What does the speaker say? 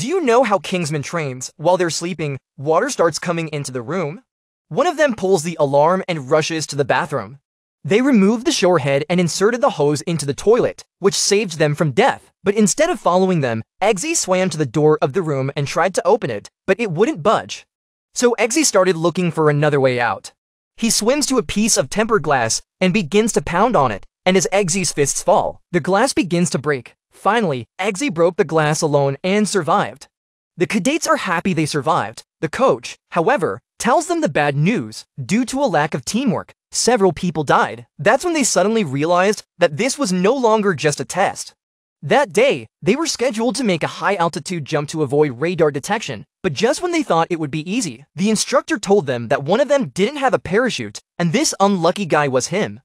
Do you know how Kingsman trains? While they're sleeping, water starts coming into the room. One of them pulls the alarm and rushes to the bathroom. They removed the shorehead and inserted the hose into the toilet, which saved them from death. But instead of following them, Eggsy swam to the door of the room and tried to open it, but it wouldn't budge. So Eggsy started looking for another way out. He swims to a piece of tempered glass and begins to pound on it, and as Eggsy's fists fall, the glass begins to break. Finally, Eggsy broke the glass alone and survived. The cadets are happy they survived. The coach, however, tells them the bad news. Due to a lack of teamwork, several people died. That's when they suddenly realized that this was no longer just a test. That day, they were scheduled to make a high-altitude jump to avoid radar detection, but just when they thought it would be easy, the instructor told them that one of them didn't have a parachute, and this unlucky guy was him.